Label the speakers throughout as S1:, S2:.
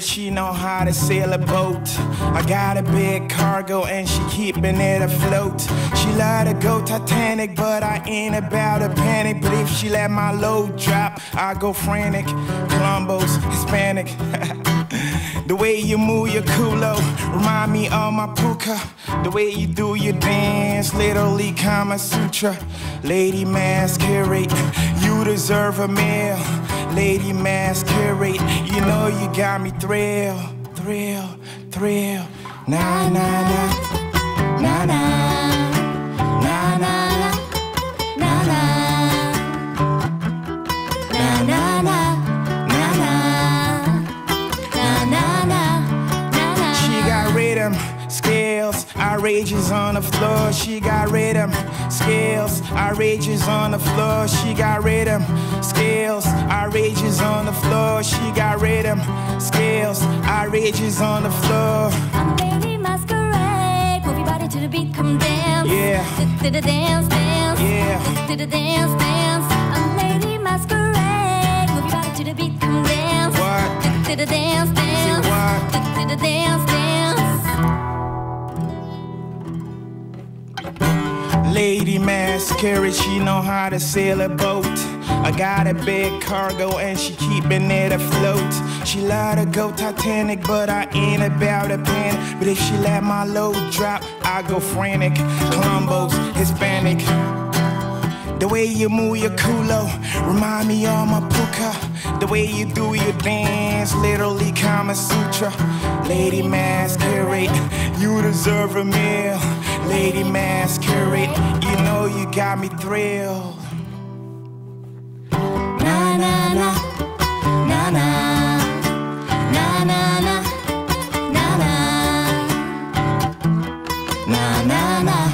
S1: She know how to sail a boat. I got a big cargo and she keeping it afloat. She love to go Titanic, but I ain't about to panic. But if she let my load drop, I go frantic. Columbus, Hispanic. The way you move your culo remind me of my puka. The way you do your dance, literally Kama Sutra. Lady Masquerade, you deserve a meal. Lady Masquerade, you know you got me thrill, thrill, thrill. Na na na, na na, na na na, na na, na na na. Scales, outrageous on the floor. She got rhythm, scales, outrageous on the floor. She got rhythm, scales, Our rage is on the floor. She got rhythm, scales, Our rage is on the floor.
S2: I'm Lady Masquerade. Move your body to the beat, come dance.
S1: Yeah.
S2: To the dance, dance.
S1: Yeah.
S2: To the dance, dance. I'm Lady Masquerade. Move your body to the beat, come dance.
S1: What?
S2: To the dance, dance.
S1: Lady Masquerade, she know how to sail a boat. I got a big cargo and she keeping it afloat. She love to go Titanic, but I ain't about to panic. But if she let my load drop, I go frantic. Columbus, Hispanic. The way you move your culo remind me of my puka. The way you do your dance, literally Kama Sutra. Lady Masquerade, you deserve a meal. Lady Masquerade, you know you got me thrilled. Na na na, na na, na na na, na na, na na na,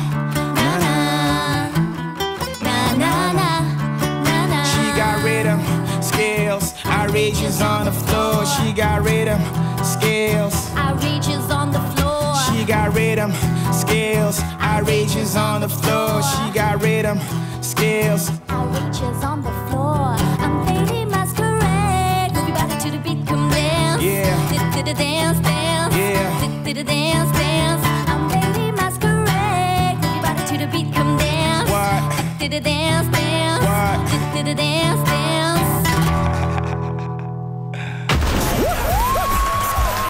S1: scales, outrageous on the floor. She got rhythm, scales.
S2: Outrageous on the floor.
S1: She got rhythm, scales, outrageous on the floor. She got rhythm, scales.
S2: Outrageous on the floor. I'm Lady Masquerade. Move your body to the beat, come dance.
S1: Yeah.
S2: To the dance, dance.
S1: Yeah.
S2: To the dance, dance. I'm Lady Masquerade. Move your body to the beat, come dance.
S1: What?
S2: To the dance, dance.
S1: What?
S2: To the dance,